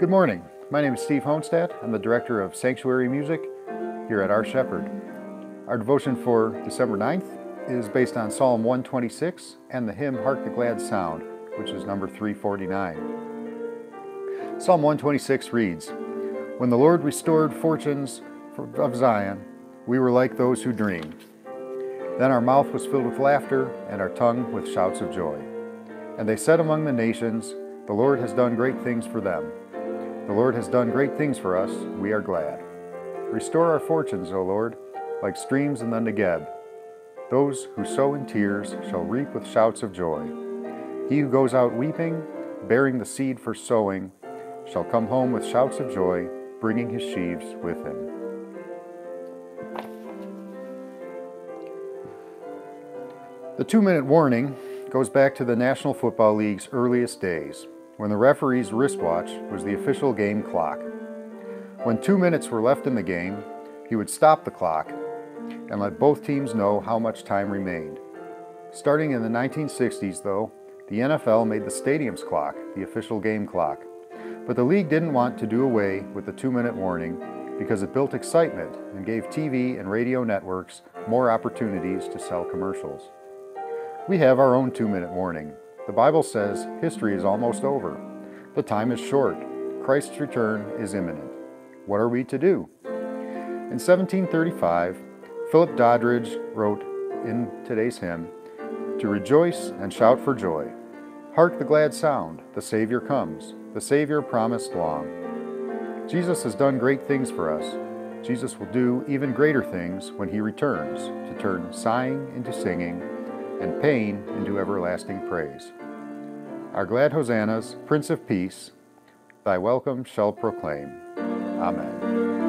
Good morning. My name is Steve Hohnstadt. I'm the Director of Sanctuary Music here at Our Shepherd. Our devotion for December 9th is based on Psalm 126 and the hymn Hark the Glad Sound, which is number 349. Psalm 126 reads When the Lord restored fortunes of Zion, we were like those who dreamed. Then our mouth was filled with laughter and our tongue with shouts of joy. And they said among the nations, The Lord has done great things for them. The Lord has done great things for us. We are glad. Restore our fortunes, O Lord, like streams in the Negeb. Those who sow in tears shall reap with shouts of joy. He who goes out weeping, bearing the seed for sowing, shall come home with shouts of joy, bringing his sheaves with him. The two minute warning goes back to the National Football League's earliest days, when the referee's wristwatch was the official game clock. When two minutes were left in the game, he would stop the clock and let both teams know how much time remained. Starting in the 1960s, though, the NFL made the stadium's clock the official game clock. But the league didn't want to do away with the two minute warning because it built excitement and gave TV and radio networks more opportunities to sell commercials. We have our own two minute warning. The Bible says history is almost over. The time is short. Christ's return is imminent. What are we to do? In 1735, Philip Doddridge wrote in today's hymn, To rejoice and shout for joy. Hark the glad sound, the Savior comes, the Savior promised long. Jesus has done great things for us. Jesus will do even greater things when he returns to turn sighing into singing and pain into everlasting praise. Our glad hosannas, Prince of Peace, thy welcome shall proclaim. Amen.